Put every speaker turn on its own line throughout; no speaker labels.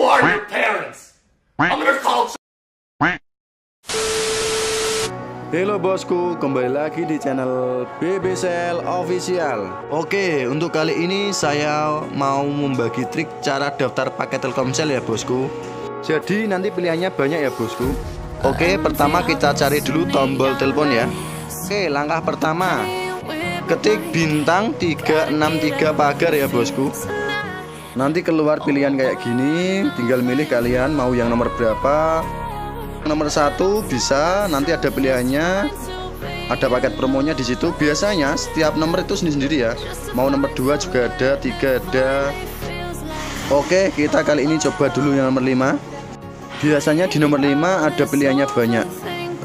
Are your parents? I'm gonna call
Halo bosku, kembali lagi di channel BBCL Official. Oke, untuk kali ini saya mau membagi trik cara daftar paket Telkomsel ya bosku. Jadi nanti pilihannya banyak ya bosku. Oke, pertama kita cari dulu tombol telepon ya. Oke, langkah pertama. Ketik bintang 363 pagar ya bosku Nanti keluar pilihan kayak gini Tinggal milih kalian mau yang nomor berapa. Nomor satu bisa nanti ada pilihannya. Ada paket promonya di situ. Biasanya setiap nomor itu sendiri sendiri ya. Mau nomor dua juga ada tiga ada. Oke kita kali ini coba dulu yang nomor lima. Biasanya di nomor lima ada pilihannya banyak.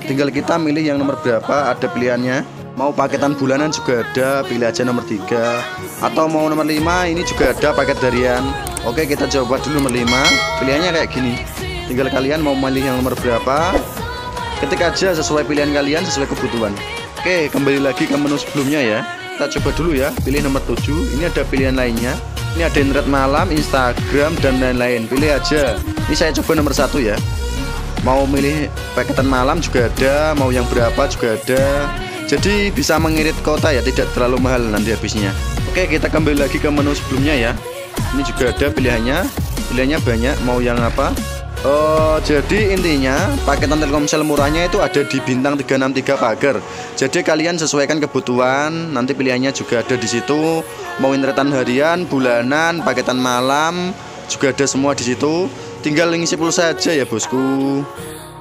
Tinggal kita milih yang nomor berapa ada pilihannya mau paketan bulanan juga ada pilih aja nomor tiga. Atau mau nomor lima ini juga ada paket harian. Oke kita coba dulu nomor lima. Pilihannya kayak gini. Tinggal kalian mau milih yang nomor berapa. Ketik aja sesuai pilihan kalian sesuai kebutuhan. Oke kembali lagi ke menu sebelumnya ya. Kita coba dulu ya pilih nomor 7 ini ada pilihan lainnya. Ini ada internet malam Instagram dan lain-lain. Pilih aja. Ini saya coba nomor satu ya. Mau milih paketan malam juga ada mau yang berapa juga ada jadi bisa mengirit kota ya tidak terlalu mahal nanti habisnya oke kita kembali lagi ke menu sebelumnya ya ini juga ada pilihannya pilihannya banyak mau yang apa Oh, jadi intinya paketan Telkomsel murahnya itu ada di bintang 363 pagar. Jadi kalian sesuaikan kebutuhan, nanti pilihannya juga ada di situ. Mau internetan harian, bulanan, paketan malam juga ada semua di situ. Tinggal ngisi pulsa saja ya, Bosku.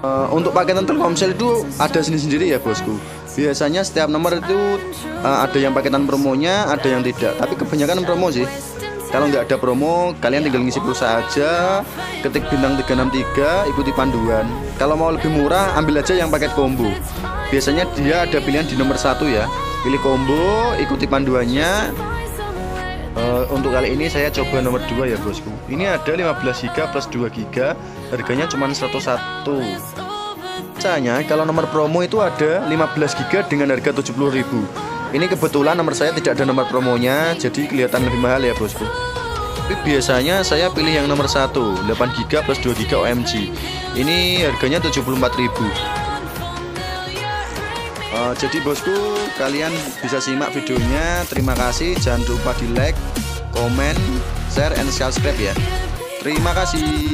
Uh, untuk paketan Telkomsel itu ada sendiri-sendiri ya, Bosku. Biasanya setiap nomor itu uh, ada yang paketan promonya, ada yang tidak. Tapi kebanyakan promo sih. Kalau nggak ada promo, kalian tinggal ngisi pulsa aja, ketik bintang 363, ikuti panduan. Kalau mau lebih murah, ambil aja yang paket combo. Biasanya dia ada pilihan di nomor satu ya. Pilih combo, ikuti panduannya. Uh, untuk kali ini saya coba nomor 2 ya bosku. Ini ada 15 GB plus 2 GB, harganya cuma 101. Caranya kalau nomor promo itu ada 15 GB dengan harga 70.000 ini kebetulan nomor saya tidak ada nomor promonya jadi kelihatan lebih mahal ya bosku tapi biasanya saya pilih yang nomor 1 8 GB plus 2 GB OMG ini harganya 74.000 uh, jadi bosku kalian bisa simak videonya. Terima kasih. Jangan lupa di like komen share and subscribe ya. Terima kasih